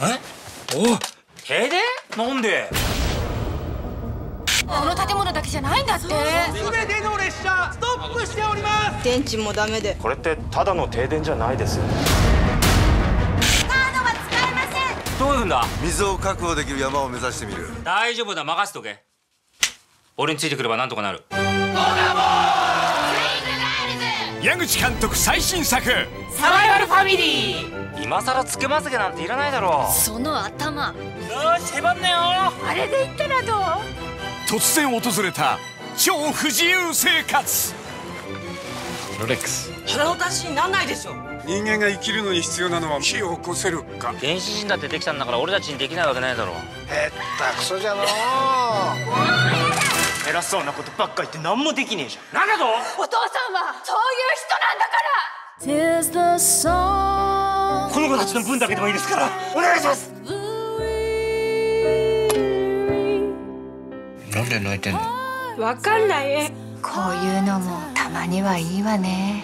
え？お停電なんで？この建物だけじゃないんだって。全ての列車ストップしております。電池もダメで。これってただの停電じゃないですよね。どういうんだ？水を確保できる山を目指してみる。大丈夫だ。任せとけ。俺についてくればなんとかなる矢口監督最新作。サバイバルファミリー。今さらつけまつげなんていらないだろその頭。よし手番だよ。あれで言ったらどう？突然訪れた超不自由生活。ロレックス。腹の足しになんないでしょ。人間が生きるのに必要なのは火を起こせるか。原始人だってできたんだから俺たちにできないわけないだろへったくそじゃの偉そうなことばっか言って何もできねえじゃん。なんだと？お父さんはそういう人なんだから。この子たちの分だけでもいいですから。お願いします。なんで泣いてんの？わかんない。こういうのもたまにはいいわね。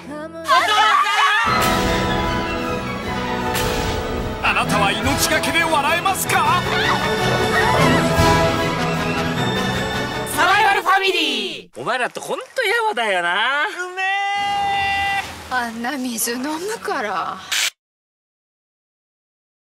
あなたは命がけで笑えますか？お前らってほんとやわだよな。あんな水飲むから